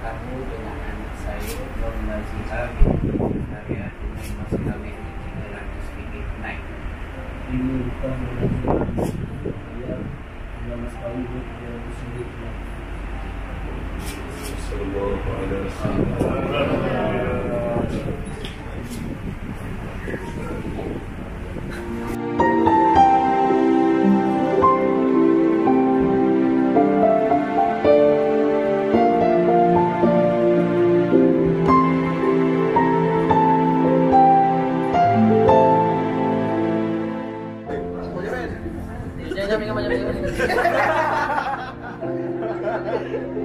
kamu dengan anak saya Nur Naziha binti Karya dengan mas kawin RM300 naik. Ini bukan mengajukan saya Yang mas ini Dia bersulit Sallallahu alaihi wasallam. Yeah.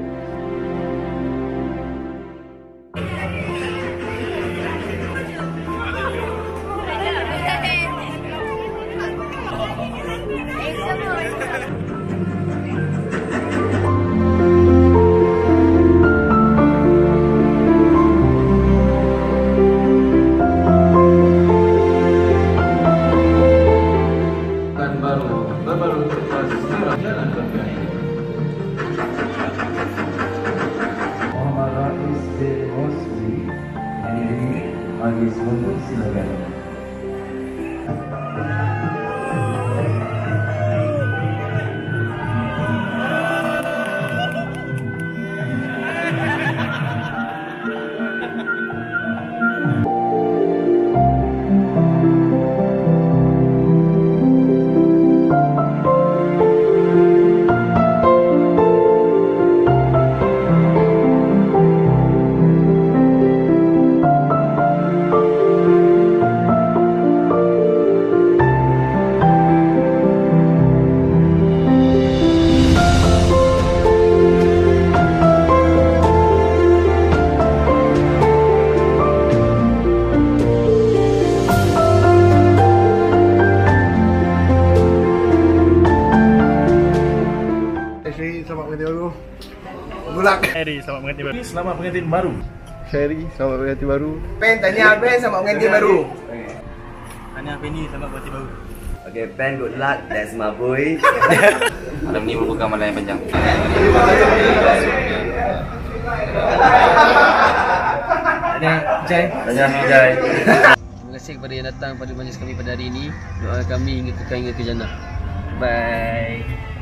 نمر التفسير جنة بعيد ومرأة السيروسي يعني هذه سبوندوسي لبعيد baru. Bulak. Harry, selamat mengerti baru. Selamat pengantin baru. Sherry selamat pengantin baru. Pen tanya Ben sama pengantin baru. Hanya Penny, selamat pengantin baru. Okay, Ben, good luck. That's my boy. Malam ni merupakan malam yang panjang. Ada Jai Banyak Jai. Terima kasih kepada yang datang pada majlis kami pada hari ini Doa kami hingga kekal hingga ke jannah Bye